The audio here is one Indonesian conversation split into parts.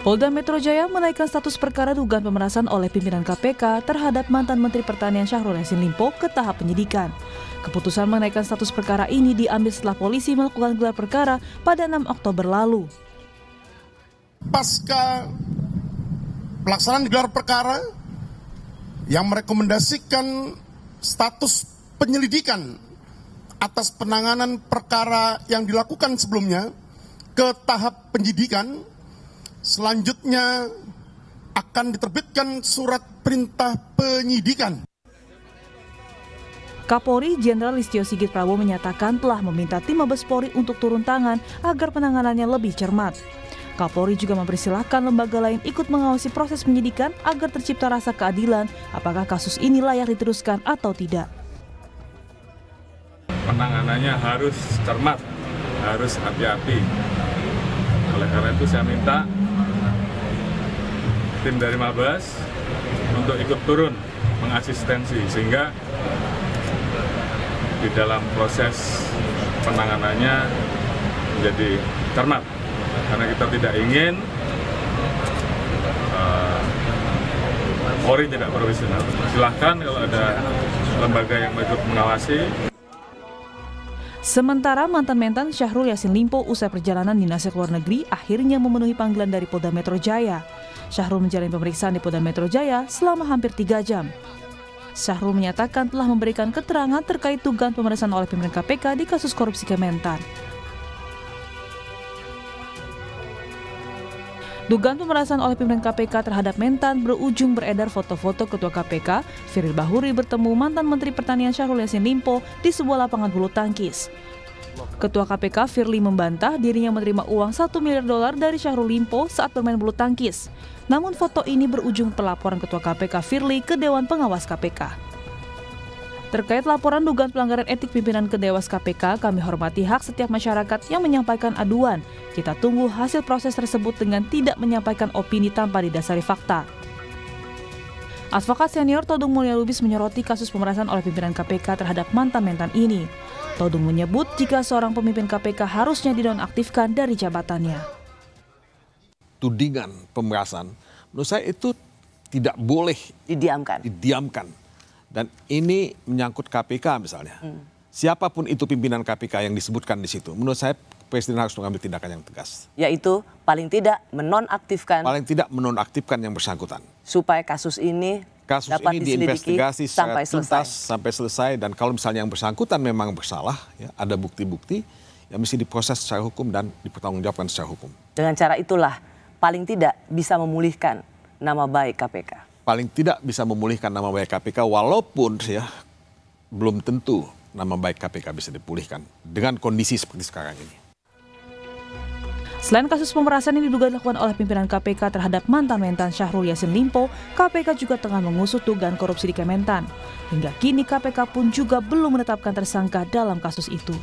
Polda Metro Jaya menaikkan status perkara dugaan pemerasan oleh pimpinan KPK terhadap mantan Menteri Pertanian Syahrul Yassin Limpo ke tahap penyidikan. Keputusan menaikkan status perkara ini diambil setelah polisi melakukan gelar perkara pada 6 Oktober lalu. Pasca pelaksanaan gelar perkara yang merekomendasikan status penyelidikan atas penanganan perkara yang dilakukan sebelumnya ke tahap penyidikan Selanjutnya akan diterbitkan surat perintah penyidikan. Kapolri Jenderal Listio Sigit Prabowo menyatakan telah meminta tim Mabes Polri untuk turun tangan agar penanganannya lebih cermat. Kapolri juga mempersilahkan lembaga lain ikut mengawasi proses penyidikan agar tercipta rasa keadilan apakah kasus ini layak diteruskan atau tidak. Penanganannya harus cermat, harus hati-hati. Oleh karena itu saya minta tim dari Mabes untuk ikut turun mengasistensi sehingga di dalam proses penanganannya menjadi cermat karena kita tidak ingin uh, Polri tidak profesional. Silahkan kalau ada lembaga yang ikut mengawasi. Sementara mantan mentan Syahrul Yassin Limpo usai perjalanan dinasnya ke luar negeri akhirnya memenuhi panggilan dari Polda Metro Jaya. Syahrul menjalani pemeriksaan di Polda Metro Jaya selama hampir tiga jam. Syahrul menyatakan telah memberikan keterangan terkait dugaan pemeriksaan oleh pimpinan KPK di kasus korupsi Kementan. Dugaan pemerasan oleh pimpinan KPK terhadap Mentan berujung beredar foto-foto Ketua KPK, Firly Bahuri bertemu mantan Menteri Pertanian Syahrul Yassin Limpo di sebuah lapangan bulu tangkis. Ketua KPK Firly membantah dirinya menerima uang 1 miliar dolar dari Syahrul Limpo saat bermain bulu tangkis. Namun foto ini berujung pelaporan Ketua KPK Firly ke Dewan Pengawas KPK. Terkait laporan dugaan pelanggaran etik pimpinan ke Dewas KPK, kami hormati hak setiap masyarakat yang menyampaikan aduan. Kita tunggu hasil proses tersebut dengan tidak menyampaikan opini tanpa didasari fakta. Advokat senior Todung Mulya Lubis menyoroti kasus pemerasan oleh pimpinan KPK terhadap mantan-mentan ini. Todung menyebut jika seorang pemimpin KPK harusnya dinonaktifkan dari jabatannya tudingan pemerasan, menurut saya itu tidak boleh didiamkan. Didiamkan. Dan ini menyangkut KPK misalnya. Hmm. Siapa pun itu pimpinan KPK yang disebutkan di situ, menurut saya Presiden harus mengambil tindakan yang tegas. Yaitu paling tidak menonaktifkan. Paling tidak menonaktifkan yang bersangkutan. Supaya kasus ini kasus dapat ini diinvestigasi sampai tuntas selesai. sampai selesai dan kalau misalnya yang bersangkutan memang bersalah, ya, ada bukti-bukti, ya mesti diproses secara hukum dan dipertanggungjawabkan secara hukum. Dengan cara itulah paling tidak bisa memulihkan nama baik KPK? Paling tidak bisa memulihkan nama baik KPK walaupun ya belum tentu nama baik KPK bisa dipulihkan dengan kondisi seperti sekarang ini. Selain kasus pemerasan yang diduga dilakukan oleh pimpinan KPK terhadap mantan mentan Syahrul Yassin Limpo, KPK juga tengah mengusut dugaan korupsi di Kementan. Hingga kini KPK pun juga belum menetapkan tersangka dalam kasus itu.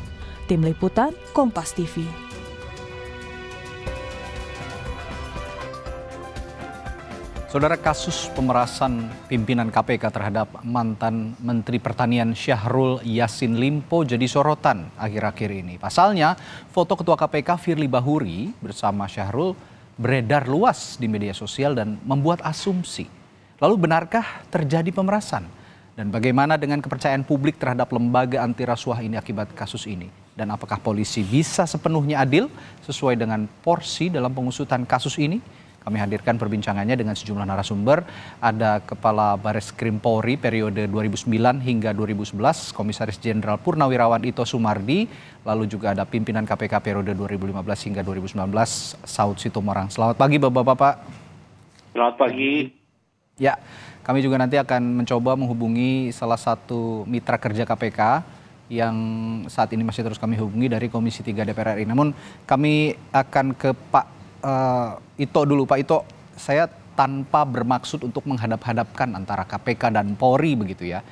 Tim Liputan, Kompas TV. Saudara kasus pemerasan pimpinan KPK terhadap mantan Menteri Pertanian Syahrul Yassin Limpo jadi sorotan akhir-akhir ini. Pasalnya, foto Ketua KPK Firly Bahuri bersama Syahrul beredar luas di media sosial dan membuat asumsi. Lalu benarkah terjadi pemerasan? Dan bagaimana dengan kepercayaan publik terhadap lembaga anti rasuah ini akibat kasus ini? Dan apakah polisi bisa sepenuhnya adil sesuai dengan porsi dalam pengusutan kasus ini? Kami hadirkan perbincangannya dengan sejumlah narasumber. Ada Kepala Baris Krim Polri periode 2009 hingga 2011, Komisaris Jenderal Purnawirawan Ito Sumardi, lalu juga ada pimpinan KPK periode 2015 hingga 2019, Saud Situmorang. Selamat pagi Bapak-Bapak. Selamat pagi. Ya, kami juga nanti akan mencoba menghubungi salah satu mitra kerja KPK yang saat ini masih terus kami hubungi dari Komisi 3 DPR RI. Namun kami akan ke Pak uh, Ito dulu Pak Ito, saya tanpa bermaksud untuk menghadap-hadapkan antara KPK dan Polri begitu ya.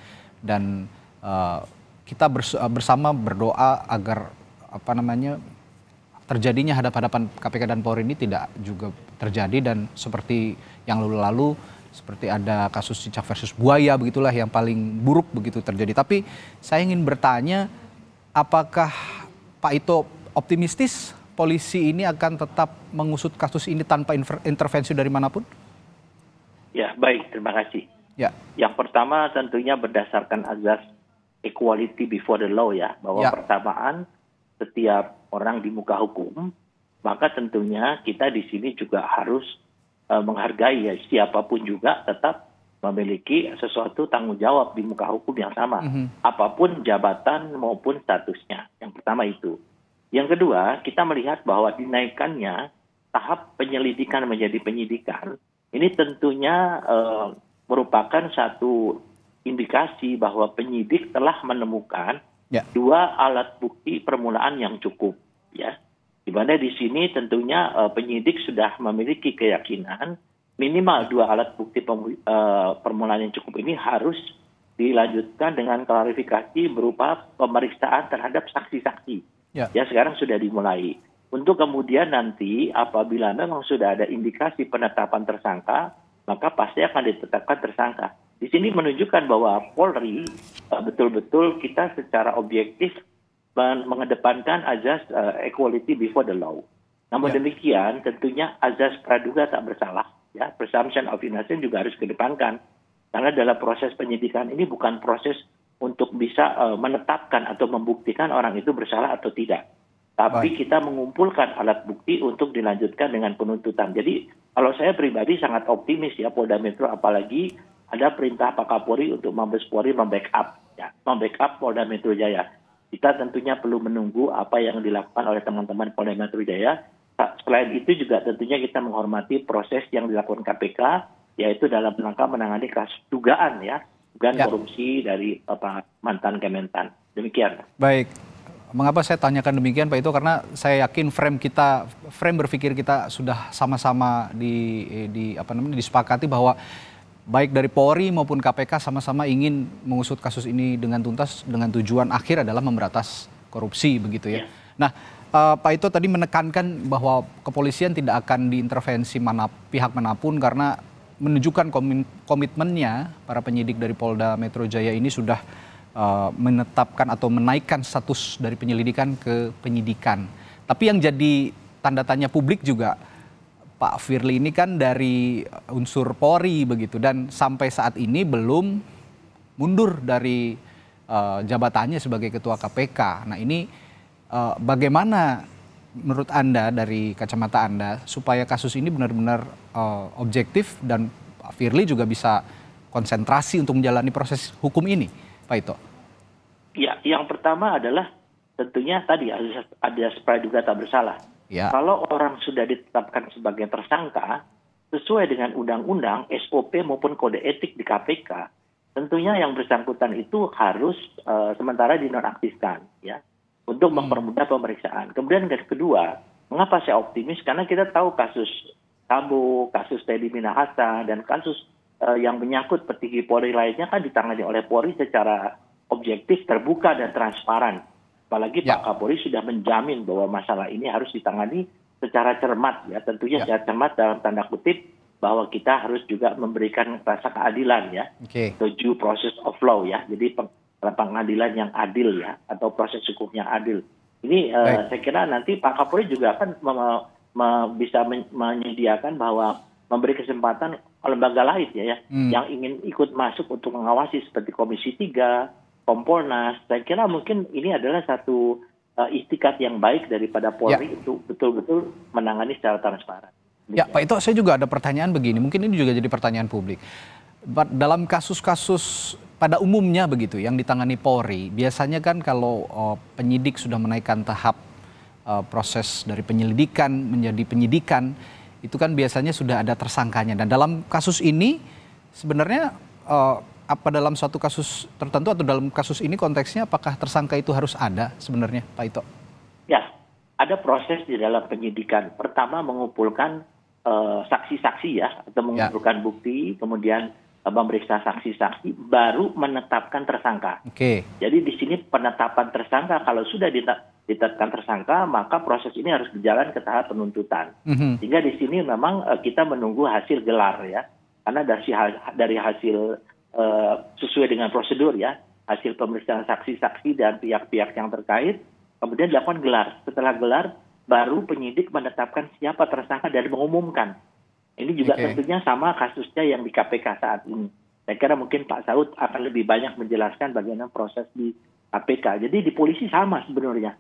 Dan uh, kita eh, bersama berdoa agar apa namanya terjadinya hadap-hadapan KPK dan Polri ini tidak juga terjadi dan seperti yang lalu-lalu seperti ada kasus cicak versus buaya begitulah yang paling buruk begitu terjadi. Tapi saya ingin bertanya apakah Pak Ito optimistis polisi ini akan tetap mengusut kasus ini tanpa intervensi dari mana pun? Ya, baik. Terima kasih. Ya. Yang pertama tentunya berdasarkan azas equality before the law ya, bahwa Ya. persamaan setiap orang di muka hukum, maka tentunya kita di sini juga harus eh, menghargai ya siapa pun juga tetap memiliki sesuatu tanggung jawab di muka hukum yang sama, apa pun jabatan maupun statusnya. Yang pertama itu. Yang kedua, kita melihat bahwa dinaikannya tahap penyelidikan menjadi penyidikan ini tentunya eh, merupakan satu indikasi bahwa penyidik telah menemukan Ya. dua alat bukti permulaan yang cukup, ya. Di mana di sini tentunya eh, penyidik sudah memiliki keyakinan minimal dua alat bukti pemu- eh, permulaan yang cukup ini harus dilanjutkan dengan klarifikasi berupa pemeriksaan terhadap saksi-saksi. Ya. Ya sekarang sudah dimulai. Untuk kemudian nanti apabila memang sudah ada indikasi penetapan tersangka, maka pasti akan ditetapkan tersangka. Di sini menunjukkan bahwa Polri eh, betul-betul kita secara objektif men- mengedepankan azas eh, equality before the law. Namun Ya. demikian tentunya azas praduga tak bersalah, ya presumption of innocence juga harus kedepankan. Karena dalam proses penyidikan ini bukan proses untuk bisa eh, menetapkan atau membuktikan orang itu bersalah atau tidak. Tapi Baik. kita mengumpulkan alat bukti untuk dilanjutkan dengan penuntutan. Jadi kalau saya pribadi sangat optimis ya Polda Metro apalagi ada perintah Pak Kapolri untuk Mabes Polri membackup ya, membackup Polda Metro Jaya. Kita tentunya perlu menunggu apa yang dilakukan oleh teman-teman Polda Metro Jaya. Selain itu juga tentunya kita menghormati proses yang dilakukan KPK yaitu dalam rangka menangani kasus dugaan ya, dugaan Ya. korupsi dari apa mantan Kementan. Demikian. Baik. Mengapa saya tanyakan demikian Pak Ito? Karena saya yakin frame kita, frame berpikir kita sudah sama-sama di, di apa namanya disepakati bahwa baik dari Polri maupun KPK sama-sama ingin mengusut kasus ini dengan tuntas dengan tujuan akhir adalah memberantas korupsi begitu ya. Ya. Nah, eh, Pak Ito tadi menekankan bahwa kepolisian tidak akan diintervensi mana pihak mana pun karena menunjukkan komitmennya para penyidik dari Polda Metro Jaya ini sudah eh, menetapkan atau menaikkan status dari penyelidikan ke penyidikan. Tapi yang jadi tanda tanya publik juga Pak Firly ini kan dari unsur Polri begitu dan sampai saat ini belum mundur dari eh, jabatannya sebagai ketua KPK. Nah ini eh, bagaimana menurut anda dari kacamata anda supaya kasus ini benar-benar eh, objektif dan Pak Firly juga bisa konsentrasi untuk menjalani proses hukum ini, Pak Ito? Ya, yang pertama adalah tentunya tadi ada ada praduga tak bersalah. Ya. Kalau orang sudah ditetapkan sebagai tersangka sesuai dengan undang-undang, SOP maupun kode etik di KPK, tentunya yang bersangkutan itu harus eh, sementara dinonaktifkan, ya, untuk mempermudah pemeriksaan. Kemudian yang kedua, mengapa saya optimis? Karena kita tahu kasus Sambo, kasus Teddy Minahasa, dan kasus eh, yang menyangkut petinggi Polri lainnya kan ditangani oleh Polri secara objektif, terbuka, dan transparan. Apalagi Ya. Pak Kapolri sudah menjamin bahwa masalah ini harus ditangani secara cermat, ya tentunya Ya. secara cermat dalam tanda kutip bahwa kita harus juga memberikan rasa keadilan ya, Oke. atau due process of law ya, jadi pengadilan yang adil ya, atau proses hukum yang adil. Ini Baik. saya kira nanti Pak Kapolri juga akan me- bisa men- menyediakan bahwa memberi kesempatan lembaga lain ya, ya Hmm. yang ingin ikut masuk untuk mengawasi seperti Komisi 3, Kompolnas. Saya kira mungkin ini adalah satu eh, istikat yang baik daripada Polri untuk betul-betul menangani secara transparan. Ya, Pak Ito, saya juga ada pertanyaan begini. Mungkin ini juga jadi pertanyaan publik. Dalam kasus-kasus pada umumnya begitu yang ditangani Polri, biasanya kan kalau eh, penyidik sudah menaikkan tahap eh, proses dari penyelidikan menjadi penyidikan, itu kan biasanya sudah ada tersangkanya. Dan dalam kasus ini sebenarnya eh, apa dalam suatu kasus tertentu atau dalam kasus ini konteksnya apakah tersangka itu harus ada sebenarnya, Pak Ito? Ya, ada proses di dalam penyidikan. Pertama mengumpulkan saksi-saksi ya, atau mengumpulkan bukti, kemudian memeriksa saksi-saksi, baru menetapkan tersangka. Oke. Jadi di sini penetapan tersangka kalau sudah ditetapkan tersangka, maka proses ini harus berjalan ke tahap penuntutan. Mhm. Sehingga di sini memang eh, kita menunggu hasil gelar ya, karena dari dari hasil eh, sesuai dengan prosedur ya, hasil pemeriksaan saksi-saksi dan pihak-pihak yang terkait, kemudian dilakukan gelar. Setelah gelar, baru penyidik menetapkan siapa tersangka dan mengumumkan. Ini juga Oke. tentunya sama kasusnya yang di KPK saat ini. Saya kira mungkin Pak Saud akan lebih banyak menjelaskan bagaimana proses di KPK. Jadi di polisi sama sebenarnya.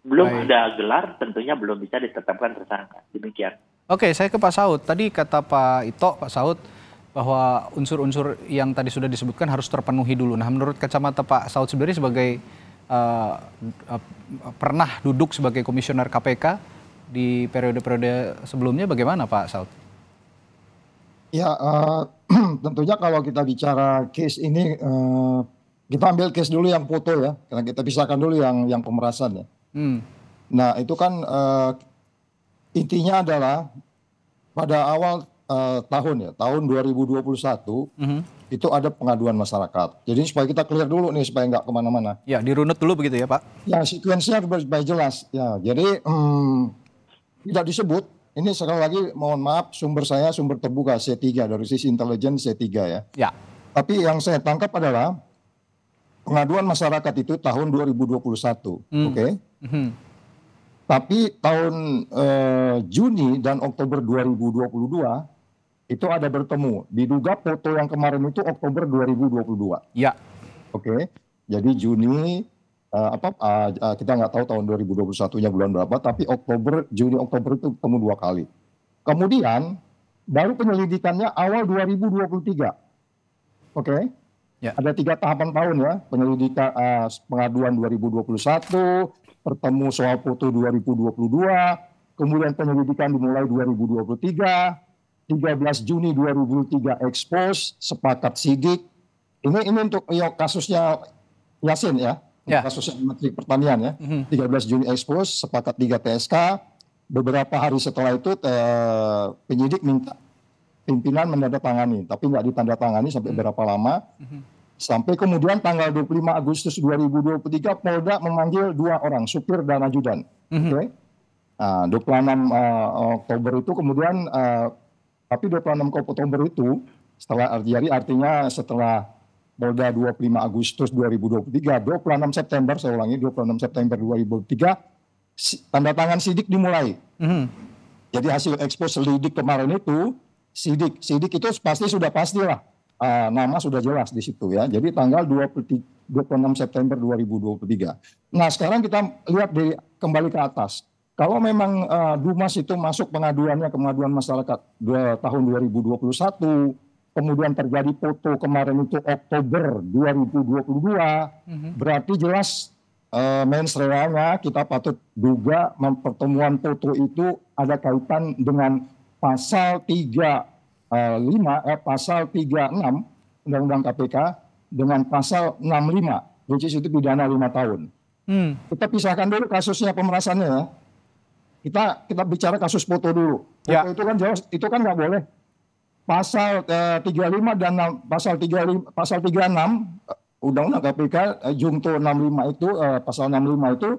Belum Baik. ada gelar, tentunya belum bisa ditetapkan tersangka. Demikian. Oke, saya ke Pak Saud. Tadi kata Pak Ito, Pak Saud, bahwa unsur-unsur yang tadi sudah disebutkan harus terpenuhi dulu. Nah, menurut kacamata Pak Saud sendiri sebagai eh, eh, pernah duduk sebagai komisioner KPK di periode-periode sebelumnya, bagaimana Pak Saud? Ya, eh, tentunya kalau kita bicara case ini, eh, kita ambil case dulu yang foto ya, karena kita pisahkan dulu yang yang pemerasan ya. Hmm, Nah, itu kan eh, intinya adalah pada awal eh, tahun ya, tahun 2021 mhm. itu ada pengaduan masyarakat. Jadi supaya kita clear dulu nih supaya nggak ke mana-mana. Ya, dirunut dulu begitu ya Pak? Ya, sekuensinya harus jelas. Ya, jadi hmm, tidak disebut. Ini sekali lagi mohon maaf sumber saya sumber terbuka C3 dari sisi intelijen C3 ya. Ya. Tapi yang saya tangkap adalah pengaduan masyarakat itu tahun 2021, oke? Mhm. Tapi tahun eh, Juni dan Oktober 2022 itu ada bertemu. Diduga foto yang kemarin itu Oktober 2022. Ya. Oke, jadi Juni eh, apa ah, kita nggak tahu tahun 2021-nya bulan berapa, tapi Oktober, Juni, Oktober itu ketemu dua kali. Kemudian baru penyelidikannya awal 2023. Oke, Ya. ada tiga tahapan tahun ya penyelidikan ah, pengaduan 2021, bertemu soal foto 2022, kemudian penyelidikan dimulai 2023, 13 Juni 2023 expose, sepakat sidik, ini ini untuk ya, kasusnya Yasin ya, Ya. kasusnya Menteri Pertanian ya. 13 Juni expose, sepakat 3 TSK. Beberapa hari setelah itu eh, penyidik minta pimpinan menandatangani, tapi nggak ditandatangani sampai berapa lama. Sampai kemudian tanggal 25 Agustus 2023 Polda memanggil dua orang, supir dan ajudan. Oke. Nah, 26 eh, Oktober itu kemudian eh, tapi 26 Oktober itu setelah jadi artinya setelah Polda 25 Agustus 2023, 26 September saya ulangi 26 September 2023 si- tanda tangan sidik dimulai. Mhm. Jadi hasil ekspos selidik kemarin itu sidik, sidik itu pasti sudah pastilah Ah, nama sudah jelas di situ ya. Jadi tanggal 23 26 September 2023. Nah sekarang kita lihat di kembali ke atas. Kalau memang ah, Dumas itu masuk pengaduannya pengaduan masyarakat dua, tahun 2021, kemudian terjadi foto kemarin itu Oktober 2022, berarti jelas eh, mens realnya kita patut duga pertemuan foto itu ada kaitan dengan pasal 3 eh, 5 eh, pasal 36 Undang-Undang KPK dengan pasal 65 which is itu pidana 5 tahun. Hmm. Kita pisahkan dulu kasusnya pemerasannya ya. Kita kita bicara kasus foto dulu. Foto Ya. itu kan jelas itu kan nggak boleh. Pasal eh, 35 dan enam- pasal 35 pasal 36 eh, Undang-Undang KPK eh, Jungto 65 itu eh, pasal 65 itu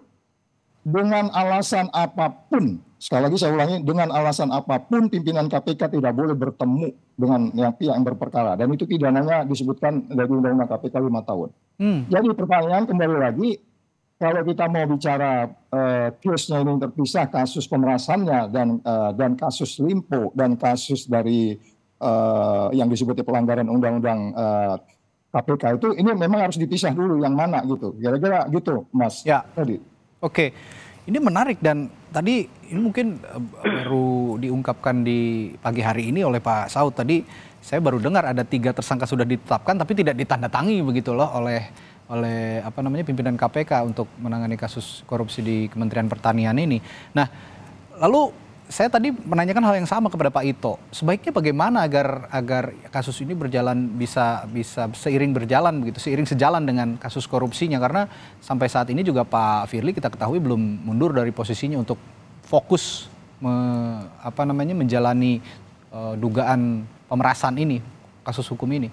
dengan alasan apa pun sekali lagi saya ulangi dengan alasan apa pun pimpinan KPK tidak boleh bertemu dengan yang pihak yang berperkara dan itu pidananya disebutkan dari Undang-Undang KPK 5 tahun. Hmm. Jadi pertanyaan kembali lagi, kalau kita mau bicara eh, case-nya ini terpisah kasus pemerasannya dan eh, dan kasus limpo dan kasus dari eh, yang disebut pelanggaran undang-undang eh, KPK itu ini memang harus dipisah dulu yang mana gitu. Kira-kira gitu, Mas. Ya. Tadi. Oke, ini menarik dan tadi ini mungkin eh, baru diungkapkan di pagi hari ini oleh Pak Saud tadi. Saya baru dengar ada tiga tersangka sudah ditetapkan tapi tidak ditandatangi begitu loh oleh oleh apa namanya pimpinan KPK untuk menangani kasus korupsi di Kementerian Pertanian ini. Nah, lalu saya tadi menanyakan hal yang sama kepada Pak Ito. Sebaiknya bagaimana agar agar kasus ini berjalan bisa bisa seiring berjalan begitu, seiring sejalan dengan kasus korupsinya karena sampai saat ini juga Pak Firly kita ketahui belum mundur dari posisinya untuk fokus me- apa namanya menjalani eh, dugaan pemerasan ini, kasus hukum ini.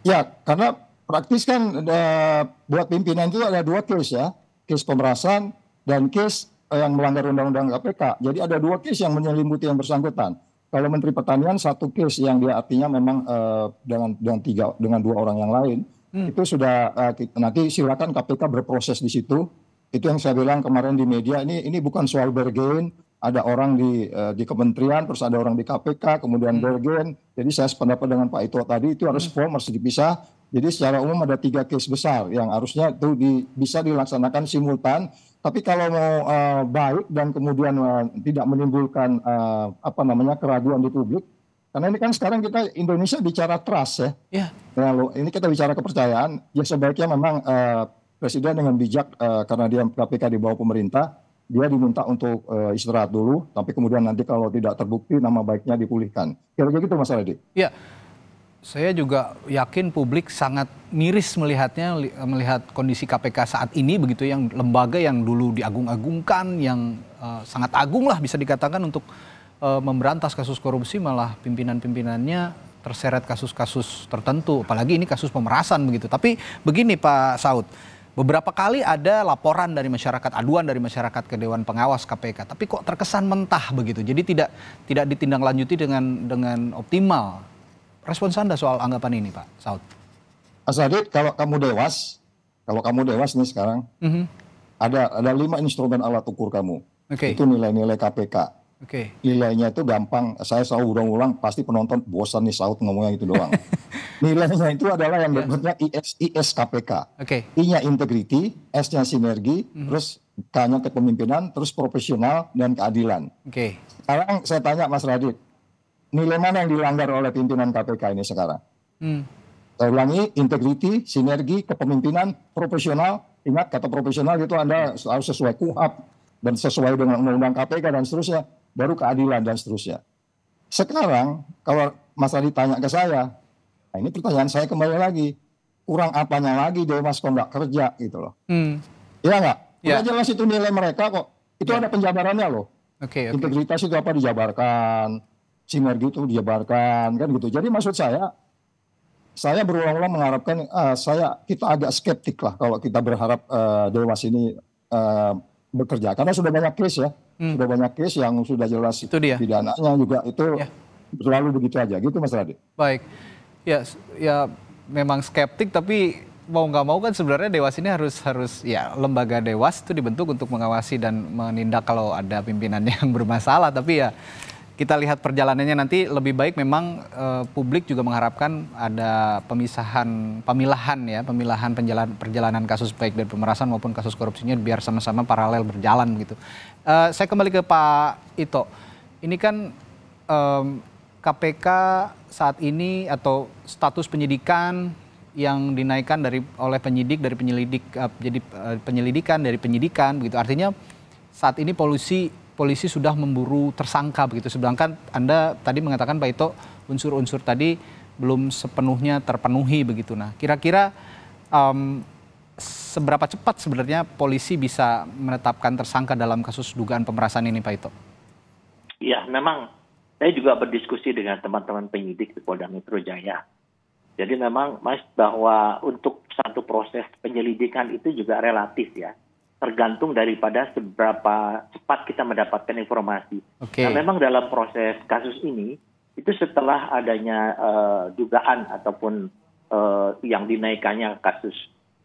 Ya, karena praktis kan eh, buat pimpinan itu ada dua case ya, case pemerasan dan case eh, yang melanggar undang-undang KPK. Jadi ada dua case yang menyelimuti yang bersangkutan. Kalau Menteri Pertanian satu case yang dia artinya memang eh, dengan dengan tiga dengan dua orang yang lain itu sudah eh, nanti silakan KPK berproses di situ Itu yang saya bilang kemarin di media ini ini bukan soal bergen, ada orang di uh, di kementerian, terus ada orang di KPK, kemudian hmm. bergen. Jadi saya sependapat dengan Pak Ito tadi itu harus hmm. form harus dipisah. Jadi secara umum ada tiga case besar yang harusnya itu di, bisa dilaksanakan simultan. Tapi kalau mau uh, baik dan kemudian uh, tidak menimbulkan uh, apa namanya keraguan di publik, karena ini kan sekarang kita Indonesia bicara trust ya. Yeah. Lalu ini kita bicara kepercayaan. Ya sebaiknya memang uh, Presiden dengan bijak uh, karena dia KPK di bawah pemerintah, dia diminta untuk uh, istirahat dulu. Tapi kemudian nanti kalau tidak terbukti nama baiknya dipulihkan. Kira-kira gitu Mas Adi. Ya. Saya juga yakin publik sangat miris melihatnya melihat kondisi KPK saat ini begitu yang lembaga yang dulu diagung-agungkan yang uh, sangat agung lah bisa dikatakan untuk uh, memberantas kasus korupsi malah pimpinan-pimpinannya terseret kasus-kasus tertentu, apalagi ini kasus pemerasan begitu. Tapi begini Pak Saud, beberapa kali ada laporan dari masyarakat, aduan dari masyarakat ke Dewan Pengawas KPK, tapi kok terkesan mentah begitu. Jadi tidak tidak ditindaklanjuti dengan dengan optimal. Respons Anda soal anggapan ini, Pak Saud? Mas Adit, kalau kamu dewas, kalau kamu dewas nih sekarang, mm -hmm. ada ada lima instrumen alat ukur kamu. Okay. Itu nilai-nilai KPK Oke. Okay. Nilainya itu gampang. Saya selalu ulang-ulang, pasti penonton bosan nih saut ngomongnya itu doang. Nilainya itu adalah yang yeah. bentuknya IS, IS KPK. Oke. Okay. I-nya integrity, S-nya sinergi, mm-hmm. terus K-nya kepemimpinan, terus profesional dan keadilan. Oke. Okay. Sekarang saya tanya Mas Radit, nilai mana yang dilanggar oleh pimpinan KPK ini sekarang? Hmm. Saya ulangi, integrity, sinergi, kepemimpinan, profesional. Ingat kata profesional itu Anda harus sesuai KUHAP dan sesuai dengan undang-undang KPK dan seterusnya baru keadilan dan seterusnya. Sekarang kalau Mas Adi tanya ke saya, nah ini pertanyaan saya kembali lagi, kurang apanya lagi Dewas kok nggak kerja gitu loh. Hmm. Iya nggak? Ya. Udah jelas itu nilai mereka kok. Itu ya. ada penjabarannya loh. Okay, okay. Integritas itu apa dijabarkan, sinergi itu dijabarkan kan gitu. Jadi maksud saya, saya berulang-ulang mengharapkan, uh, saya kita agak skeptik lah kalau kita berharap uh, Dewas ini uh, bekerja karena sudah banyak case ya hmm. sudah banyak case yang sudah jelas itu dia. pidananya juga itu ya. selalu begitu aja gitu Mas Radit. Baik, ya ya memang skeptik tapi mau nggak mau kan sebenarnya dewas ini harus harus ya lembaga dewas itu dibentuk untuk mengawasi dan menindak kalau ada pimpinannya yang bermasalah tapi ya kita lihat perjalanannya nanti lebih baik memang uh, publik juga mengharapkan ada pemisahan pemilahan ya pemilahan penjalan, perjalanan kasus baik dari pemerasan maupun kasus korupsinya biar sama-sama paralel berjalan gitu. Uh, saya kembali ke Pak Ito. Ini kan um, KPK saat ini atau status penyidikan yang dinaikkan dari oleh penyidik dari penyelidik uh, jadi uh, penyelidikan dari penyidikan begitu artinya saat ini polisi polisi sudah memburu tersangka begitu. Sedangkan Anda tadi mengatakan Pak Ito unsur-unsur tadi belum sepenuhnya terpenuhi begitu. Nah, kira-kira um, seberapa cepat sebenarnya polisi bisa menetapkan tersangka dalam kasus dugaan pemerasan ini Pak Ito? Ya, memang saya juga berdiskusi dengan teman-teman penyidik di Polda Metro Jaya. Jadi memang Mas bahwa untuk satu proses penyelidikan itu juga relatif ya tergantung daripada seberapa cepat kita mendapatkan informasi. Okay. Nah, memang dalam proses kasus ini itu setelah adanya uh, dugaan ataupun uh, yang dinaikannya kasus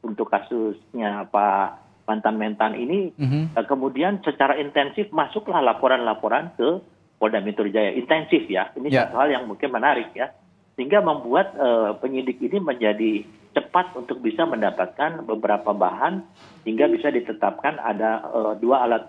untuk kasusnya Pak mantan mentan ini, mm-hmm. uh, kemudian secara intensif masuklah laporan-laporan ke Polda Metro Jaya intensif ya. Ini yeah. satu hal yang mungkin menarik ya, sehingga membuat uh, penyidik ini menjadi cepat untuk bisa mendapatkan beberapa bahan hingga bisa ditetapkan ada uh, dua alat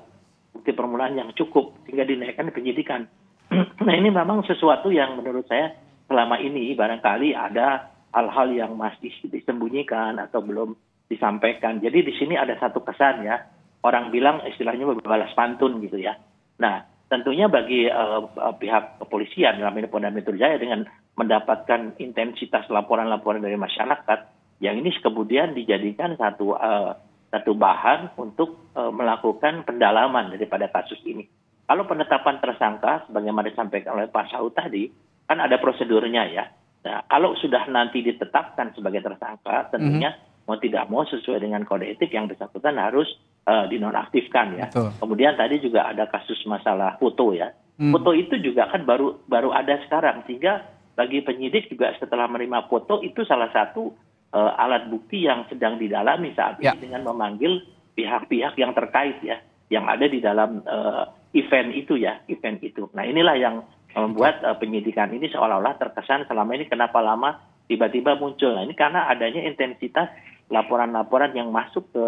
bukti permulaan yang cukup sehingga dinaikkan penyidikan. nah ini memang sesuatu yang menurut saya selama ini barangkali ada hal-hal yang masih disembunyikan atau belum disampaikan. Jadi di sini ada satu kesan ya, orang bilang istilahnya berbalas pantun gitu ya. Nah tentunya bagi uh, pihak kepolisian dalam ini Polda Metro Jaya dengan mendapatkan intensitas laporan-laporan dari masyarakat yang ini kemudian dijadikan satu uh, satu bahan untuk uh, melakukan pendalaman daripada kasus ini. Kalau penetapan tersangka, sebagaimana disampaikan oleh Pak Saud tadi, kan ada prosedurnya ya. Nah, kalau sudah nanti ditetapkan sebagai tersangka, tentunya mm-hmm. mau tidak mau sesuai dengan kode etik yang bersangkutan harus uh, dinonaktifkan ya. Betul. Kemudian tadi juga ada kasus masalah foto ya. Mm. Foto itu juga kan baru baru ada sekarang sehingga bagi penyidik juga setelah menerima foto itu salah satu uh, alat bukti yang sedang didalami saat ya. ini dengan memanggil pihak-pihak yang terkait ya, yang ada di dalam uh, event itu ya, event itu. Nah inilah yang membuat uh, penyidikan ini seolah-olah terkesan selama ini kenapa lama tiba-tiba muncul. Nah ini karena adanya intensitas laporan-laporan yang masuk ke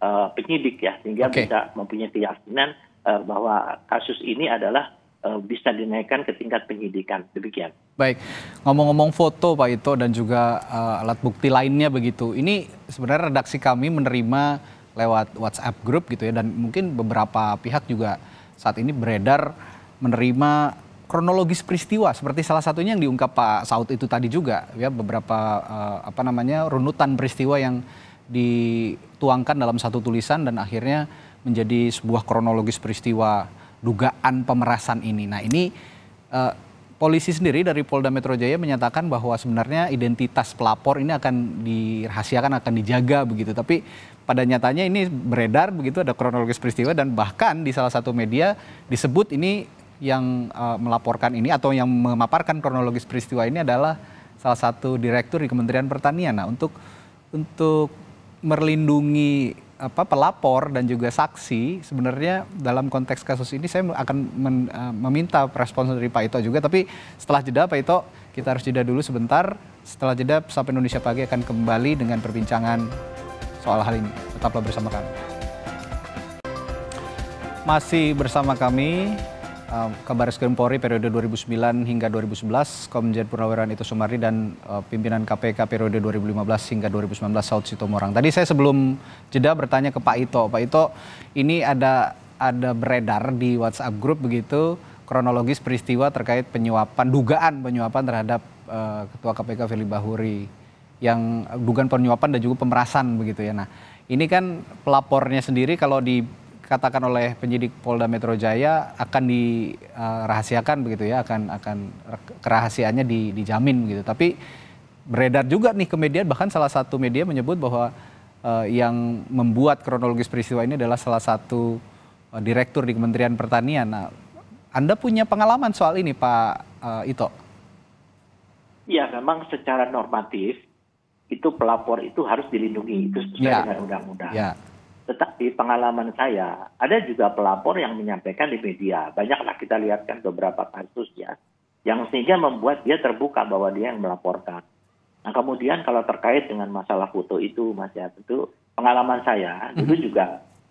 uh, penyidik ya, sehingga okay. bisa mempunyai keyakinan uh, bahwa kasus ini adalah bisa dinaikkan ke tingkat penyidikan. Demikian. Baik, ngomong-ngomong foto Pak Ito dan juga uh, alat bukti lainnya begitu. Ini sebenarnya redaksi kami menerima lewat WhatsApp grup gitu ya dan mungkin beberapa pihak juga saat ini beredar menerima kronologis peristiwa seperti salah satunya yang diungkap Pak Saud itu tadi juga ya beberapa uh, apa namanya runutan peristiwa yang dituangkan dalam satu tulisan dan akhirnya menjadi sebuah kronologis peristiwa dugaan pemerasan ini. Nah ini uh, polisi sendiri dari Polda Metro Jaya menyatakan bahwa sebenarnya identitas pelapor ini akan dirahasiakan, akan dijaga begitu. Tapi pada nyatanya ini beredar begitu ada kronologis peristiwa dan bahkan di salah satu media disebut ini yang uh, melaporkan ini atau yang memaparkan kronologis peristiwa ini adalah salah satu direktur di Kementerian Pertanian. Nah untuk untuk melindungi apa pelapor dan juga saksi sebenarnya dalam konteks kasus ini saya akan men, uh, meminta respons dari Pak Ito juga. Tapi setelah jeda Pak Ito kita harus jeda dulu sebentar. Setelah jeda Sapa Indonesia Pagi akan kembali dengan perbincangan soal hal ini. Tetaplah bersama kami. Masih bersama kami Kabar Reskrim Polri periode 2009 hingga 2011, Komjen Purnawirawan itu Sumardi dan uh, pimpinan KPK periode 2015 hingga 2019 Saud Sitomorang. Tadi saya sebelum jeda bertanya ke Pak Ito, Pak Ito ini ada ada beredar di WhatsApp grup begitu kronologis peristiwa terkait penyuapan dugaan penyuapan terhadap uh, Ketua KPK Firly Bahuri yang dugaan penyuapan dan juga pemerasan begitu ya. Nah, ini kan pelapornya sendiri kalau di dikatakan oleh penyidik Polda Metro Jaya akan dirahasiakan begitu ya, akan akan kerahasiaannya di, dijamin begitu. Tapi beredar juga nih ke media bahkan salah satu media menyebut bahwa uh, yang membuat kronologis peristiwa ini adalah salah satu uh, direktur di Kementerian Pertanian. Nah, Anda punya pengalaman soal ini Pak uh, Ito? Ya, memang secara normatif itu pelapor itu harus dilindungi itu sesuai ya. dengan undang-undang. Ya. Tetapi pengalaman saya, ada juga pelapor yang menyampaikan di media. Banyaklah kita lihatkan beberapa kasus ya, yang sehingga membuat dia terbuka bahwa dia yang melaporkan. Nah kemudian kalau terkait dengan masalah foto itu, Mas ya, tentu pengalaman saya, dulu mhm. juga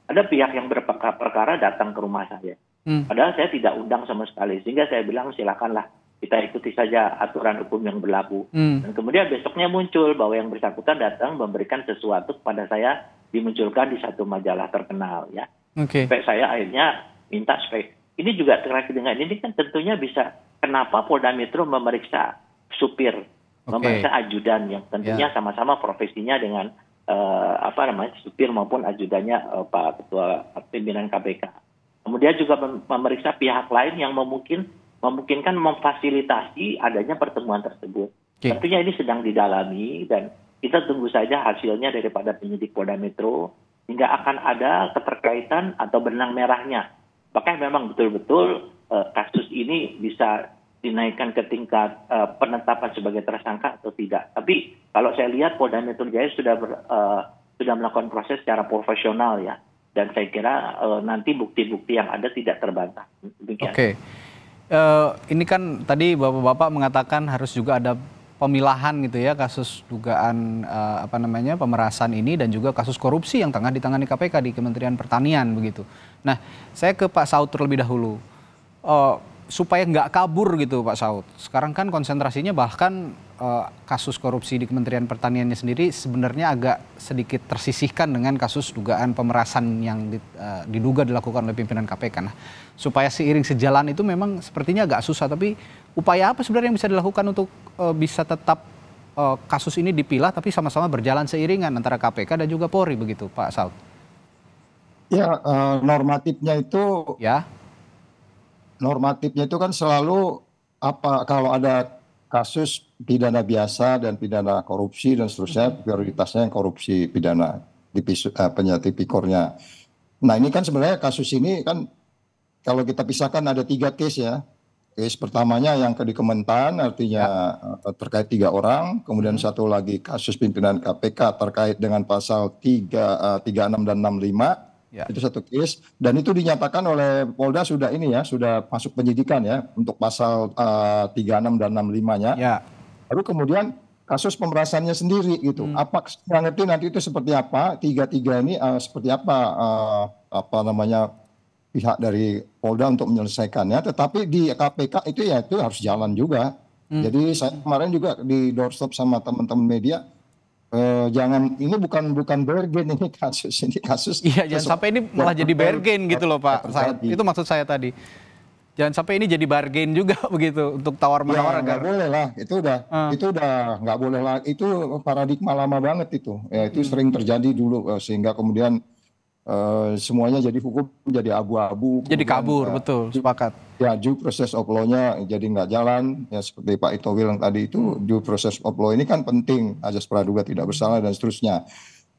ada pihak yang berperkara datang ke rumah saya. Hmm. Padahal saya tidak undang sama sekali, sehingga saya bilang silakanlah kita ikuti saja aturan hukum yang berlaku. Hmm. Dan kemudian besoknya muncul bahwa yang bersangkutan datang memberikan sesuatu kepada saya dimunculkan di satu majalah terkenal ya. Okay. Supaya saya akhirnya minta supaya ini juga terkait dengan ini kan tentunya bisa kenapa Polda Metro memeriksa supir, okay. memeriksa ajudan yang tentunya sama sama-sama profesinya dengan uh, apa namanya supir maupun ajudannya uh, Pak Ketua Pimpinan KPK. Kemudian juga memeriksa pihak lain yang memungkin memungkinkan memfasilitasi adanya pertemuan tersebut. Okay. Tentunya ini sedang didalami dan kita tunggu saja hasilnya daripada penyidik Polda Metro hingga akan ada keterkaitan atau benang merahnya. Apakah memang betul-betul uh, kasus ini bisa dinaikkan ke tingkat uh, penetapan sebagai tersangka atau tidak. Tapi kalau saya lihat Polda Metro Jaya sudah ber, uh, sudah melakukan proses secara profesional ya. Dan saya kira uh, nanti bukti-bukti yang ada tidak terbantah. Oke. Okay. Uh, ini kan tadi Bapak-bapak mengatakan harus juga ada pemilahan gitu ya kasus dugaan uh, apa namanya pemerasan ini dan juga kasus korupsi yang tengah ditangani KPK di Kementerian Pertanian begitu. Nah, saya ke Pak Saud terlebih dahulu. Uh, supaya nggak kabur gitu Pak Saud. Sekarang kan konsentrasinya bahkan uh, kasus korupsi di Kementerian Pertaniannya sendiri sebenarnya agak sedikit tersisihkan dengan kasus dugaan pemerasan yang di, uh, diduga dilakukan oleh pimpinan KPK. Nah, supaya seiring sejalan itu memang sepertinya agak susah tapi upaya apa sebenarnya yang bisa dilakukan untuk uh, bisa tetap uh, kasus ini dipilah tapi sama-sama berjalan seiringan antara KPK dan juga Polri begitu Pak Saud? Ya uh, normatifnya itu ya normatifnya itu kan selalu apa kalau ada kasus pidana biasa dan pidana korupsi dan seterusnya prioritasnya yang korupsi pidana uh, tipikornya. Nah ini kan sebenarnya kasus ini kan kalau kita pisahkan ada tiga case ya case. Pertamanya yang ke di Kementan artinya eh, terkait tiga orang, kemudian satu lagi kasus pimpinan KPK terkait dengan pasal 3 eh, 36 dan 65. Ya. Itu satu case dan itu dinyatakan oleh Polda sudah ini ya, sudah masuk penyidikan ya untuk pasal eh, 36 dan 65-nya. Ya. Baru kemudian kasus pemerasannya sendiri gitu. Hmm. Apa nggak ngerti nanti itu seperti apa? Tiga-tiga ini eh, seperti apa eh, apa namanya pihak dari Polda untuk menyelesaikannya. Tetapi di KPK itu ya itu harus jalan juga. Hmm. Jadi saya kemarin juga di doorstop sama teman-teman media. Eh, jangan ini bukan bukan bergen ini kasus ini kasus Iya, jangan sampai ini malah jadi bargain gitu loh Pak. Saya, itu maksud saya tadi. Jangan sampai ini jadi bargain juga begitu untuk tawar Ya menawar nggak agar boleh lah, itu udah Ah. itu udah nggak boleh lah, itu paradigma lama banget itu, ya itu Hmm. sering terjadi dulu eh, sehingga kemudian eh, semuanya jadi hukum jadi abu-abu, jadi kabur, eh, betul, sepakat. ya due process of law-nya jadi nggak jalan, ya seperti Pak Ito bilang tadi itu Hmm. due process of law ini kan penting, ajas praduga tidak bersalah dan seterusnya.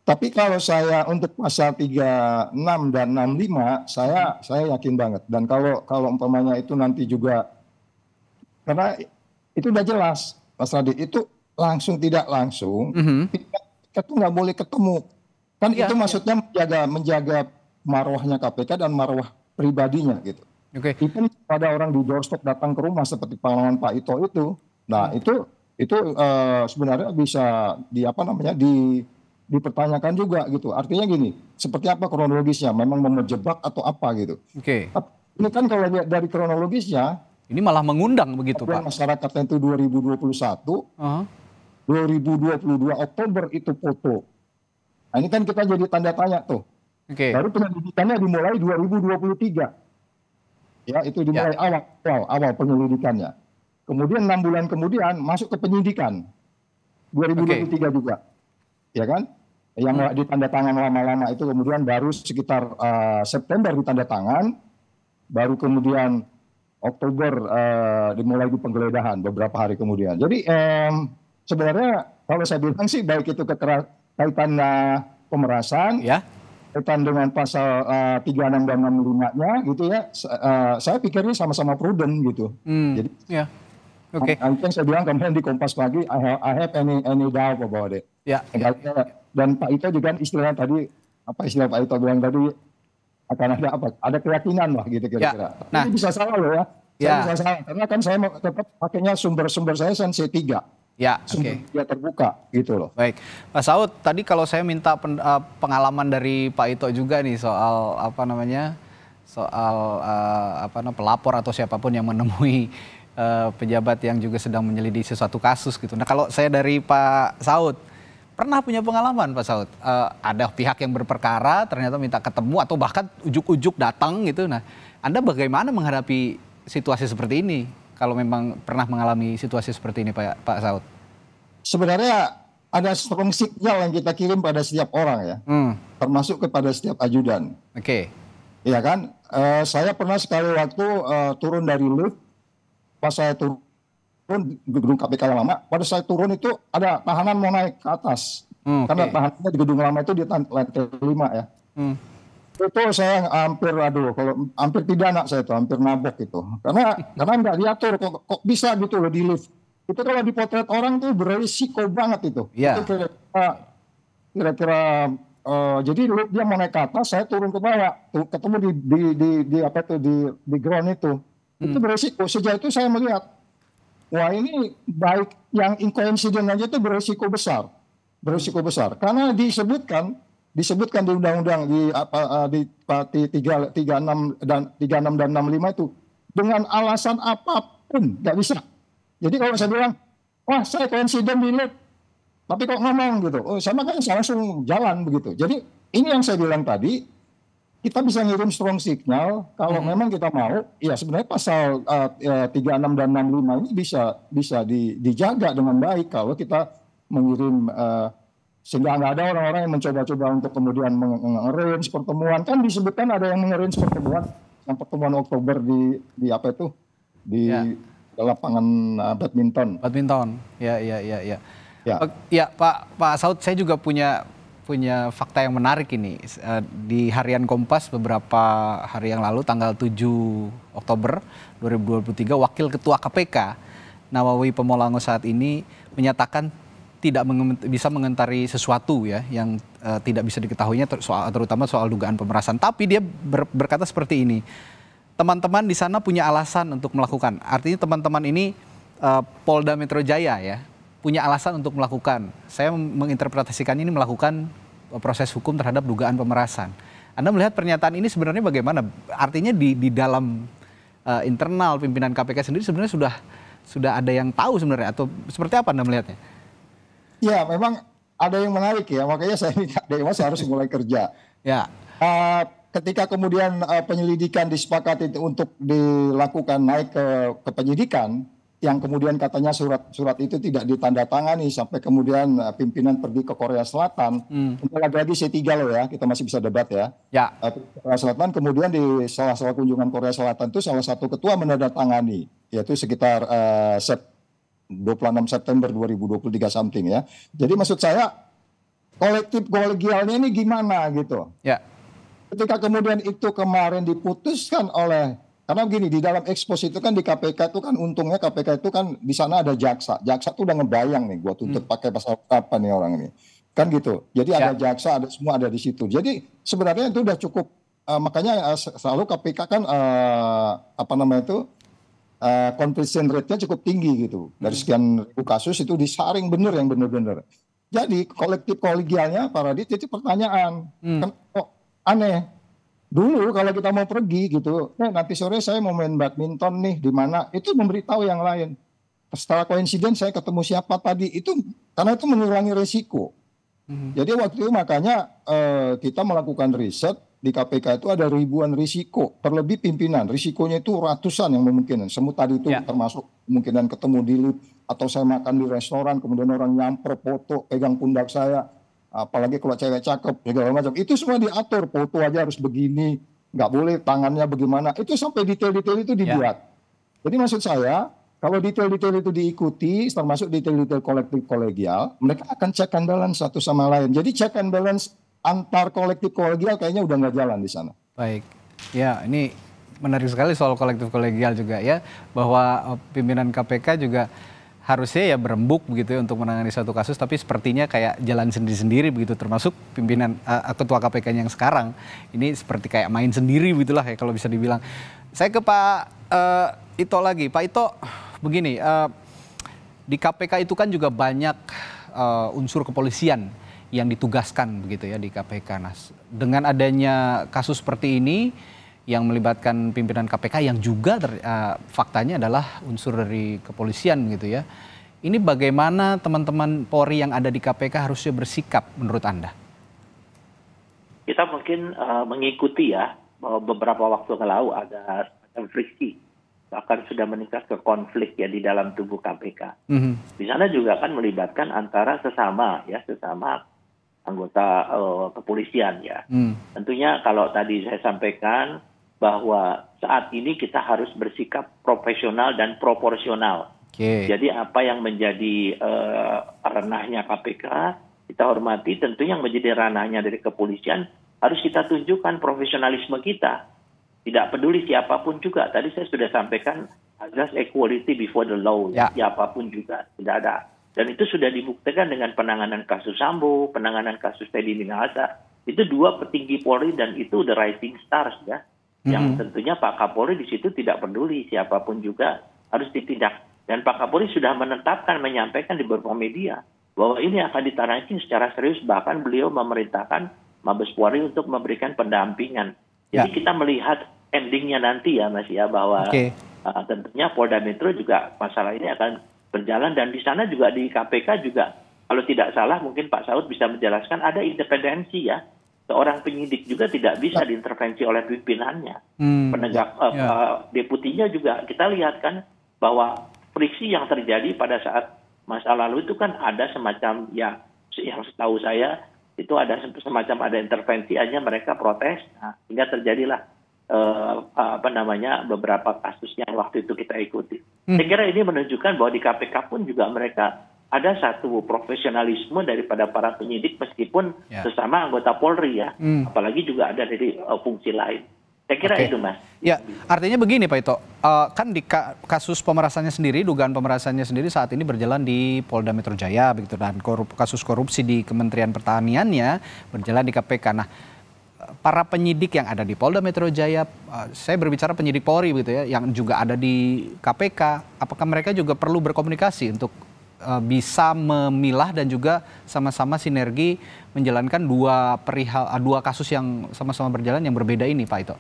Tapi kalau saya untuk pasal 36 dan 65, saya saya yakin banget. Dan kalau kalau umpamanya itu nanti juga karena itu udah jelas, Mas Radit, itu langsung tidak langsung, Mhm. kita tuh nggak boleh ketemu. Kan Iya, itu iya. maksudnya menjaga menjaga marwahnya KPK dan marwah pribadinya gitu. Oke. Even pada orang di doorstep datang ke rumah seperti pengalaman Pak Ito itu, nah itu itu eh, sebenarnya bisa di apa namanya di dipertanyakan juga gitu. Artinya gini, seperti apa kronologisnya? Memang mau menjebak atau apa gitu? Oke. Tapi Ini kan kalau lihat dari kronologisnya, Ini malah mengundang begitu, Pak. masyarakat itu 2021, Aha. 2022 Oktober itu foto. Nah ini kan kita jadi tanda tanya tuh. Oke. Baru penyelidikannya dimulai 2023. Ya itu dimulai awal, awal, awal penyelidikannya. Kemudian enam bulan kemudian masuk ke penyidikan. 2023 juga. Ya kan? Yang ditanda tangan lama-lama itu kemudian baru sekitar eh, September ditanda tangan. Baru kemudian Oktober eh, dimulai di penggeledahan beberapa hari kemudian. Jadi em, sebenarnya kalau saya bilang sih baik itu kekera- kaitan eh, pemerasan, Ya. kaitan dengan pasal eh, 36 dan 65-nya gitu ya, eh, saya pikirnya sama-sama prudent gitu. Hmm. Jadi Ya. Oke. Yang saya bilang kemarin di Kompas pagi, I have, I have any any doubt about it. Ya. Dan Pak Ito juga istilahnya tadi apa istilah Pak Ito bilang tadi akan ada apa? Ada keyakinan lah gitu kira-kira. Tapi Nah. Ini bisa salah loh ya. Saya Ya. bisa salah karena kan saya mau tetap pakainya sumber-sumber saya sense 3 Ya. Oke. sumber dia terbuka gitu loh. Baik, Pak Saud, tadi kalau saya minta pen- eh, pengalaman dari Pak Ito juga nih soal apa namanya, soal eh, apa namanya pelapor atau siapa pun yang menemui eh, pejabat yang juga sedang menyelidiki sesuatu kasus gitu. Nah kalau saya dari Pak Saud, pernah punya pengalaman Pak Saud, Eh, ada pihak yang berperkara ternyata minta ketemu atau bahkan ujuk-ujuk datang gitu. Nah, Anda bagaimana menghadapi situasi seperti ini? Kalau memang pernah mengalami situasi seperti ini Pak Pak Saud? Sebenarnya ada strong signal yang kita kirim pada setiap orang ya, Hmm, termasuk kepada setiap ajudan. Oke. Iya kan? Eh, saya pernah sekali waktu eh, turun dari lift, pas saya turun di gedung KPK yang lama, pada saya turun itu ada tahanan mau naik ke atas. Hmm, Karena oke. tahanannya di gedung lama itu di lantai 5 ya. Hmm. Itu saya hampir aduh kalau hampir pidana saya itu, hampir nabok itu. Karena karena nggak diatur kok, kok bisa gitu loh di lift. Itu kalau dipotret orang tuh berisiko banget itu. Iya. Itu kira-kira kira-kira eh, jadi dia mau naik ke atas, saya turun ke bawah, tuh, ketemu di di di, di apa tuh di di ground itu. Itu berisiko. Sejak itu saya melihat wah ini baik yang incoincident aja itu berisiko besar. Berisiko besar. Karena disebutkan disebutkan di undang-undang di apa eh, di di tiga tiga enam dan tiga enam dan enam lima itu dengan alasan apa pun nggak bisa. Jadi kalau saya bilang, wah saya coincident di lift, tapi kok ngomong gitu, oh sama kan saya langsung jalan begitu. Jadi ini yang saya bilang tadi, kita bisa ngirim strong signal kalau memang kita mau, ya sebenarnya pasal uh, ya, 36 dan 65 ini bisa bisa di- dijaga dengan baik kalau kita mengirim uh, sehingga nggak ada orang-orang yang mencoba-coba untuk kemudian mengerin pertemuan kan disebutkan ada yang mengerin pertemuan yang pertemuan Oktober di di apa itu di Ya. lapangan uh, badminton. Badminton. Ya, ya, ya, ya. Ya. Ya, Pak Pak Saud, saya juga punya punya fakta yang menarik ini. Eh, Di harian Kompas beberapa hari yang lalu tanggal 7 Oktober 2023 Wakil Ketua KPK Nawawi Pemolango saat ini menyatakan tidak bisa mengentari sesuatu ya yang eh, tidak bisa diketahuinya ter- soal terutama soal dugaan pemerasan. Tapi dia ber- berkata seperti ini. Teman-teman di sana punya alasan untuk melakukan. Artinya teman-teman ini eh, Polda Metro Jaya ya punya alasan untuk melakukan. Saya menginterpretasikan ini melakukan eh, proses hukum terhadap dugaan pemerasan. Anda melihat pernyataan ini sebenarnya bagaimana? Artinya di di dalam eh, internal pimpinan KPK sendiri sebenarnya sudah sudah ada yang tahu sebenarnya atau seperti apa Anda melihatnya? Ya, memang ada yang menarik ya, makanya saya minta Dewas harus mulai kerja. Ya, Eh, ketika kemudian eh, penyelidikan disepakati untuk dilakukan naik ke, ke penyidikan, yang kemudian katanya surat-surat itu tidak ditandatangani sampai kemudian eh, pimpinan pergi ke Korea Selatan, ini lagi-lagi C3 loh ya, kita masih bisa debat ya. ya, Eh, Korea Selatan kemudian di salah-salah kunjungan Korea Selatan itu salah satu ketua menandatangani, yaitu sekitar eh, Sep- 26 September 2023 something ya. Jadi maksud saya kolektif kolegialnya ini gimana gitu. ya, Ketika kemudian itu kemarin diputuskan oleh karena begini di dalam ekspos itu kan di KPK itu kan untungnya KPK itu kan di sana ada jaksa. Jaksa tuh udah ngebayang nih gua tuntut pakai pasal apa nih orang ini. Kan gitu. Jadi ada jaksa, ada semua ada di situ. Jadi sebenarnya itu udah cukup eh, makanya eh, selalu KPK kan eh, apa namanya itu eh, completion rate-nya cukup tinggi gitu. Dari sekian ribu kasus itu disaring bener yang bener-bener. Jadi kolektif kolegialnya para dit itu pertanyaan. Kan kok aneh. Dulu kalau kita mau pergi gitu, eh nanti sore saya mau main badminton nih di mana, itu memberitahu yang lain. Setelah koinsiden saya ketemu siapa tadi, itu karena itu mengurangi resiko. Jadi waktu itu makanya eh, kita melakukan riset di KPK itu ada ribuan risiko, terlebih pimpinan. Risikonya itu ratusan yang memungkinkan. Semua tadi itu Ya. termasuk kemungkinan ketemu di lift atau saya makan di restoran, kemudian orang nyamper foto, pegang pundak saya, apalagi kalau cewek cakep segala macam. Itu semua diatur, foto aja harus begini, nggak boleh tangannya bagaimana. Itu sampai detail-detail itu dibuat. Jadi maksud saya, kalau detail-detail itu diikuti, termasuk detail-detail kolektif kolegial, mereka akan check and balance satu sama lain. Jadi check and balance antar kolektif kolegial kayaknya udah nggak jalan di sana. baik. Ya, ini menarik sekali soal kolektif kolegial juga ya, bahwa eh, pimpinan KPK juga harusnya ya berembuk begitu ya untuk menangani satu kasus, tapi sepertinya kayak jalan sendiri-sendiri begitu, termasuk pimpinan eh, ketua KPK yang sekarang ini seperti kayak main sendiri begitulah ya kalau bisa dibilang. Saya ke Pak eh, Ito lagi, Pak Ito, begini. eh, di KPK itu kan juga banyak eh, unsur kepolisian yang ditugaskan begitu ya di KPK. Nah, dengan adanya kasus seperti ini yang melibatkan pimpinan KPK yang juga ter- eh, faktanya adalah unsur dari kepolisian gitu ya. Ini bagaimana teman-teman Polri yang ada di KPK harusnya bersikap menurut Anda? kita mungkin eh, mengikuti ya bahwa beberapa waktu lalu ada semacam friksi bahkan sudah meningkat ke konflik ya di dalam tubuh KPK. Mhm. Di sana juga kan melibatkan antara sesama ya sesama anggota eh, kepolisian ya. Hmm. Tentunya kalau tadi saya sampaikan bahwa saat ini kita harus bersikap profesional dan proporsional. Oke. Jadi apa yang menjadi eh, ranahnya KPK kita hormati, tentu yang menjadi ranahnya dari kepolisian harus kita tunjukkan profesionalisme kita. Tidak peduli siapa pun juga. Tadi saya sudah sampaikan azas equality before the law. Ya. Siapa pun juga tidak ada. Dan itu sudah dibuktikan dengan penanganan kasus Sambo, penanganan kasus Teddy Minahasa. Itu dua petinggi Polri dan itu the rising stars ya. Yang tentunya Pak Kapolri di situ tidak peduli siapa pun juga harus ditindak. Dan Pak Kapolri sudah menetapkan, menyampaikan di beberapa media bahwa ini akan ditangani secara serius. Bahkan beliau memerintahkan Mabes Polri untuk memberikan pendampingan. Jadi Ya. kita melihat endingnya nanti ya Mas ya bahwa Oke. uh, tentunya Polda Metro juga masalah ini akan berjalan dan di sana juga di KPK juga kalau tidak salah mungkin Pak Saud bisa menjelaskan ada independensi ya. Seorang penyidik juga tidak bisa diintervensi oleh pimpinannya Hmm. penegak eh, Ya. eh, deputinya juga kita lihat kan bahwa friksi yang terjadi pada saat masa lalu itu kan ada semacam ya yang setahu saya itu ada sem- semacam ada intervensi hanya mereka protes nah, sehingga terjadilah eh, apa namanya beberapa kasus yang waktu itu kita ikuti. Saya kira ini menunjukkan bahwa di KPK pun juga mereka ada satu profesionalisme daripada para penyidik meskipun Ya. sesama anggota Polri ya, Hmm. apalagi juga ada dari uh, fungsi lain. Saya kira Oke. itu mas. Ya, artinya begini Pak Ito, Eh, kan di ka- kasus pemerasannya sendiri, dugaan pemerasannya sendiri saat ini berjalan di Polda Metro Jaya begitu dan korup- kasus korupsi di Kementerian Pertaniannya berjalan di KPK. Nah, para penyidik yang ada di Polda Metro Jaya, eh, saya berbicara penyidik Polri begitu ya, yang juga ada di KPK, apakah mereka juga perlu berkomunikasi untuk eh, bisa memilah dan juga sama-sama sinergi menjalankan dua perihal eh, dua kasus yang sama-sama berjalan yang berbeda ini, Pak Ito?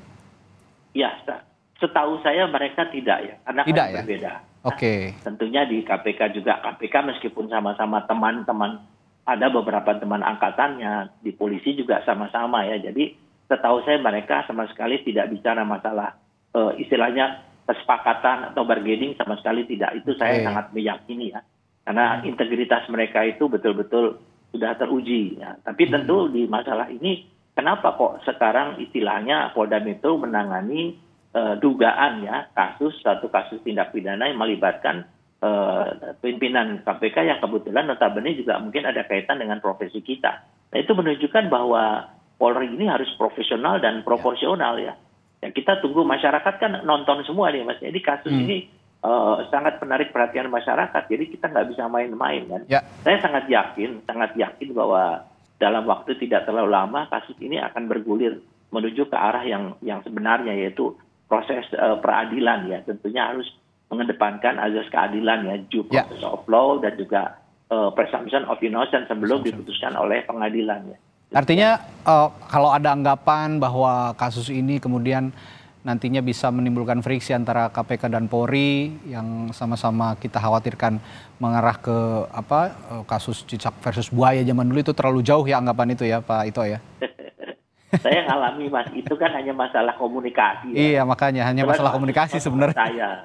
Ya, se- setahu saya mereka tidak ya, karena Tidak kan ya? berbeda. Oke. Tentunya di KPK juga KPK meskipun sama-sama teman-teman ada beberapa teman angkatannya di polisi juga sama-sama ya. Jadi setahu saya mereka sama sekali tidak bicara masalah eh, istilahnya kesepakatan atau bargaining sama sekali tidak. Itu saya sangat meyakini ya. Karena integritas mereka itu betul-betul sudah teruji ya. Tapi tentu di masalah ini kenapa kok sekarang istilahnya Polda Metro menangani eh, dugaan ya kasus satu kasus tindak pidana yang melibatkan eh, pimpinan KPK yang kebetulan notabene juga mungkin ada kaitan dengan profesi kita. Nah itu menunjukkan bahwa Polri ini harus profesional dan proporsional ya. Ya kita tunggu masyarakat kan nonton semua nih mas. Jadi kasus ini eh, sangat menarik perhatian masyarakat. Jadi kita nggak bisa main-main kan. Ya. Saya sangat yakin, sangat yakin bahwa dalam waktu tidak terlalu lama kasus ini akan bergulir menuju ke arah yang yang sebenarnya yaitu proses eh, peradilan ya. Tentunya harus mengedepankan azas keadilan ya, due Ya. process of law dan juga eh, presumption of innocence sebelum diputuskan oleh pengadilan ya. Artinya eh, kalau ada anggapan bahwa kasus ini kemudian nantinya bisa menimbulkan friksi antara KPK dan Polri yang sama-sama kita khawatirkan mengarah ke apa eh, kasus cicak versus buaya zaman dulu itu terlalu jauh ya anggapan itu ya Pak Ito ya. Saya ngalami mas, itu kan hanya masalah komunikasi. ya. Iya makanya hanya masalah komunikasi sebenarnya. Saya,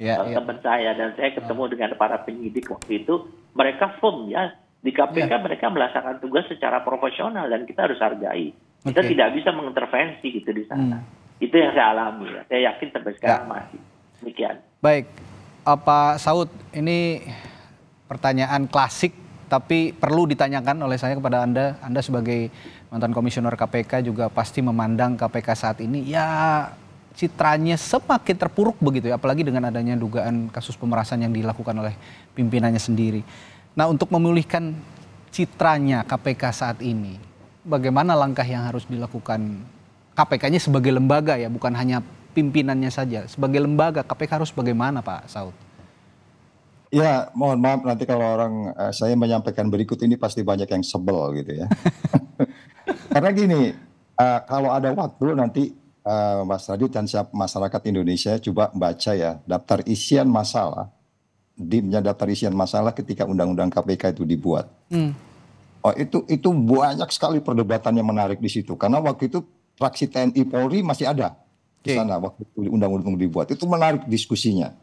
Ya, eh, ya. teman saya dan saya ketemu dengan para penyidik waktu itu, mereka firm ya di KPK Ya. mereka melaksanakan tugas secara profesional dan kita harus hargai. Kita tidak bisa mengintervensi gitu di sana. Hmm. Itu yang saya alami. Ya. Saya yakin sampai sekarang masih demikian. Baik, apa Saud ini pertanyaan klasik tapi perlu ditanyakan oleh saya kepada Anda. Anda sebagai mantan komisioner KPK juga pasti memandang KPK saat ini ya citranya semakin terpuruk begitu ya apalagi dengan adanya dugaan kasus pemerasan yang dilakukan oleh pimpinannya sendiri. Nah, untuk memulihkan citranya KPK saat ini, bagaimana langkah yang harus dilakukan KPK-nya sebagai lembaga ya, bukan hanya pimpinannya saja. Sebagai lembaga KPK harus bagaimana Pak Saud? Ya, mohon maaf nanti kalau orang eh, saya menyampaikan berikut ini pasti banyak yang sebel gitu ya. Karena gini, eh, kalau ada waktu nanti eh, Mas Radit dan siap masyarakat Indonesia coba baca ya daftar isian masalah, dimnya daftar isian masalah ketika Undang-Undang KPK itu dibuat. Oh itu itu banyak sekali perdebatan yang menarik di situ. Karena waktu itu fraksi TNI Polri masih ada di Oke. sana waktu undang-undang dibuat. Itu menarik diskusinya.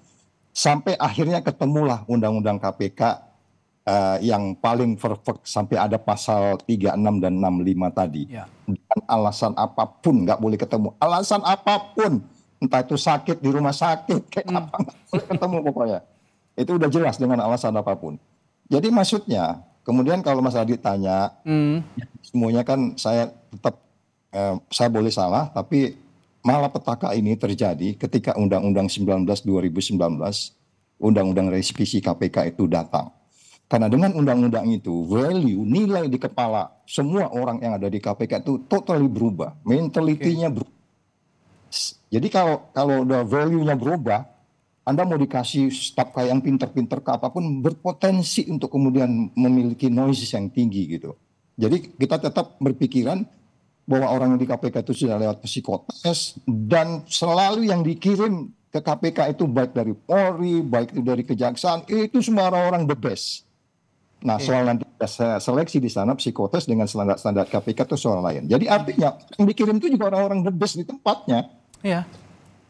Sampai akhirnya ketemulah undang-undang KPK eh, yang paling perfect sampai ada pasal 36 dan 65 tadi Ya. dengan alasan apa pun nggak boleh ketemu alasan apa pun entah itu sakit di rumah sakit kayak apa nggak boleh ketemu pokoknya itu udah jelas dengan alasan apa pun jadi maksudnya kemudian kalau Mas Adi tanya Hmm. semuanya kan saya tetap eh, saya boleh salah tapi malapetaka ini terjadi ketika Undang-Undang 19 2019 Undang-Undang Revisi KPK itu datang. Karena dengan undang-undang itu value nilai di kepala semua orang yang ada di KPK itu totally berubah, mentalitinya berubah. Jadi kalau kalau udah value-nya berubah, Anda mau dikasih staf kayak yang pinter-pinter ke apa pun berpotensi untuk kemudian memiliki noise yang tinggi gitu. Jadi kita tetap berpikiran bahwa orang yang di KPK itu sudah lewat psikotes dan selalu yang dikirim ke KPK itu baik dari Polri, baik itu dari Kejaksaan, itu semua orang-orang the best. Nah, soal nanti seleksi di sana psikotes dengan standar-standar KPK itu soal lain. Jadi artinya yang dikirim itu juga orang-orang the best di tempatnya. Iya.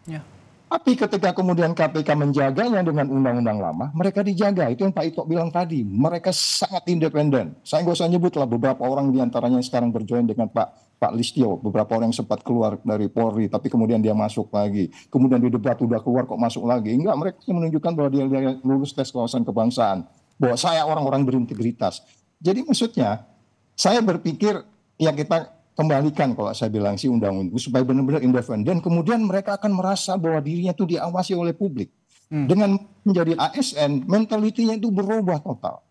Ya. Tapi ketika kemudian KPK menjaganya dengan undang-undang lama, mereka dijaga. Itu yang Pak Ito bilang tadi. Mereka sangat independen. Saya nggak usah nyebut lah beberapa orang di antaranya yang sekarang berjoin dengan Pak Pak Listio. Beberapa orang yang sempat keluar dari Polri, tapi kemudian dia masuk lagi. Kemudian di debat udah keluar kok masuk lagi. Enggak, mereka menunjukkan bahwa dia, dia lulus tes kewawasan kebangsaan. Bahwa saya orang-orang berintegritas. Jadi maksudnya saya berpikir ya kita kembalikan kalau saya bilang si undang-undang supaya benar-benar independen. Kemudian mereka akan merasa bahwa dirinya itu diawasi oleh publik. Hmm. Dengan menjadi ASN, mentalitinya itu berubah total.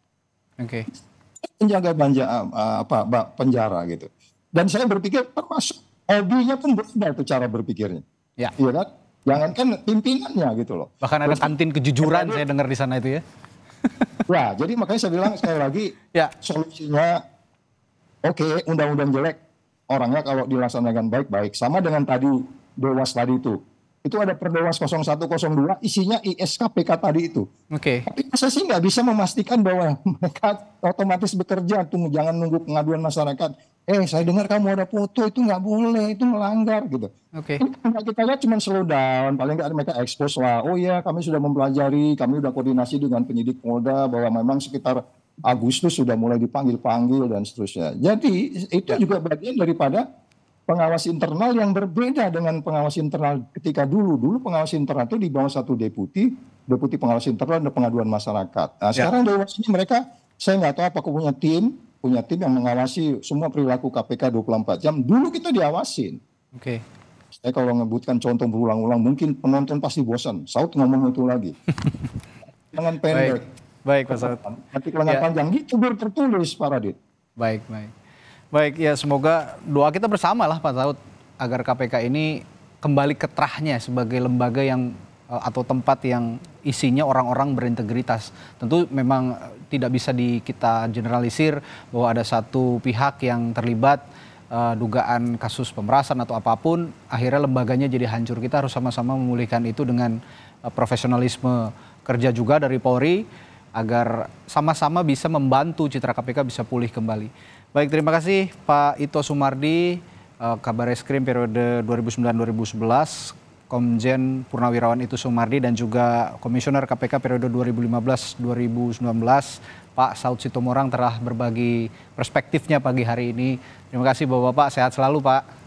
Oke. Okay. Penjaga banja uh, apa penjara gitu. Dan saya berpikir termasuk hobinya pun berubah itu cara berpikirnya. Ya. Iya kan? Jangankan pimpinannya gitu loh. Bahkan ada kantin kejujuran saya dengar di sana itu ya. ya, jadi makanya saya bilang sekali lagi ya. solusinya oke okay, undang-undang jelek orangnya kalau dilaksanakan baik-baik sama dengan tadi Dewas tadi itu itu ada Perdewas 0102 isinya ISKPK tadi itu. Oke. Okay. Tapi saya sih nggak bisa memastikan bahwa mereka otomatis bekerja tuh jangan nunggu pengaduan masyarakat. Eh saya dengar kamu ada foto itu nggak boleh itu melanggar gitu. Oke. Okay. Kita lihat cuma slow down paling nggak mereka expose lah. Oh ya kami sudah mempelajari kami sudah koordinasi dengan penyidik Polda bahwa memang sekitar Agustus sudah mulai dipanggil-panggil dan seterusnya. Jadi itu ya. juga bagian daripada pengawas internal yang berbeda dengan pengawas internal ketika dulu. Dulu pengawas internal itu di bawah satu deputi, deputi pengawas internal dan pengaduan masyarakat. Nah, ya. sekarang Dewas ini mereka, saya nggak tahu apa punya tim, punya tim yang mengawasi semua perilaku KPK 24 jam. Dulu kita diawasin. Oke. Okay. Saya kalau ngebutkan contoh berulang-ulang, mungkin penonton pasti bosan. Saud ngomong itu lagi. Jangan pendek. Baik, Pak Saud. Nanti lengan ya. panjang gitu biar tertulis, Pak Radit. Baik, baik. Baik, ya semoga doa kita bersama lah Pak Saud agar KPK ini kembali ke terahnya sebagai lembaga yang atau tempat yang isinya orang-orang berintegritas. Tentu memang eh, tidak bisa di kita generalisir bahwa ada satu pihak yang terlibat uh, dugaan kasus pemerasan atau apa pun, akhirnya lembaganya jadi hancur. Kita harus sama-sama memulihkan itu dengan uh, profesionalisme kerja juga dari Polri agar sama-sama bisa membantu citra KPK bisa pulih kembali. Baik, terima kasih Pak Ito Sumardi, uh, Kabar Eskrim periode 2009-2011, Komjen Purnawirawan Itu Sumardi dan juga Komisioner KPK periode 2015-2019, Pak Saud Sitomorang telah berbagi perspektifnya pagi hari ini. Terima kasih Bapak-Bapak, sehat selalu Pak.